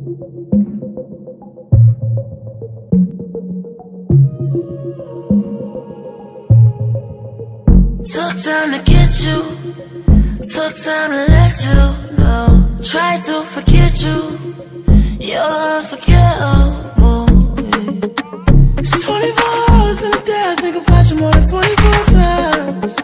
Took time to get you. Took time to let you know. Try to forget you. You're unforgettable. It's 24 hours in a day. I think about you more than 24 times.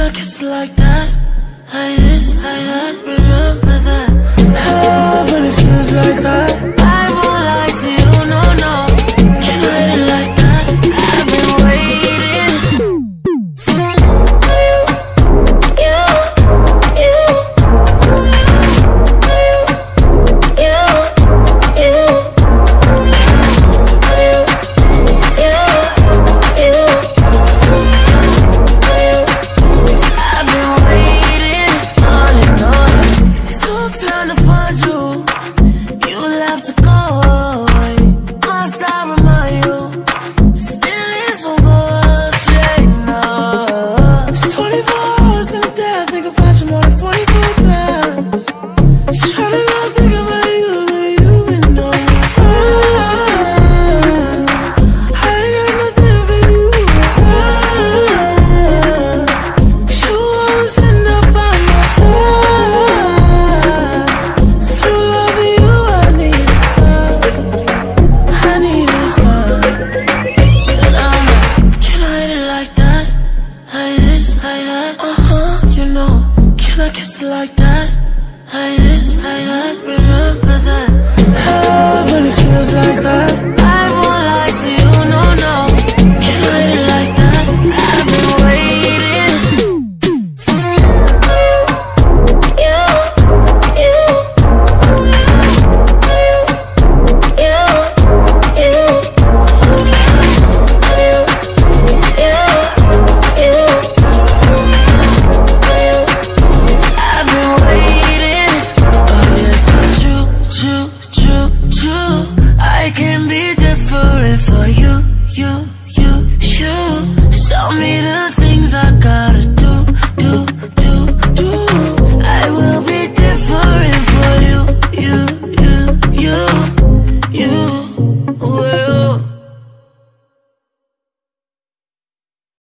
not kiss like that, like this, like that, remember that. trying to find you. Could I kiss like that? Like this, like that, remember Want me to feel